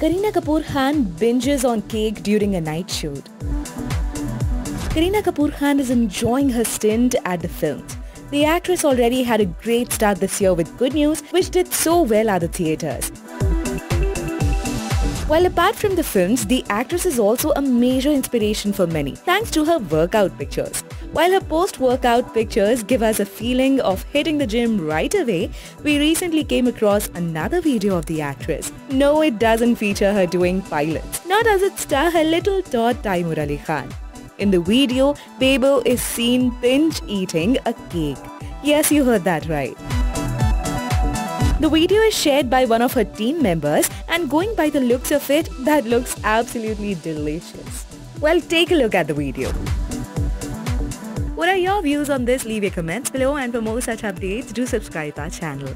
Kareena Kapoor Khan binges on cake during a night shoot. Kareena Kapoor Khan is enjoying her stint at the films. The actress already had a great start this year with Good News, which did so well at the theatres. While apart from the films, the actress is also a major inspiration for many, thanks to her workout pictures. While her post-workout pictures give us a feeling of hitting the gym right away, we recently came across another video of the actress. No, it doesn't feature her doing Pilates, nor does it star her little tot Taimur Ali Khan. In the video, Bebo is seen binge eating a cake. Yes, you heard that right. The video is shared by one of her team members and going by the looks of it, that looks absolutely delicious. Well, take a look at the video. What are your views on this? Leave your comments below and for more such updates, do subscribe our channel.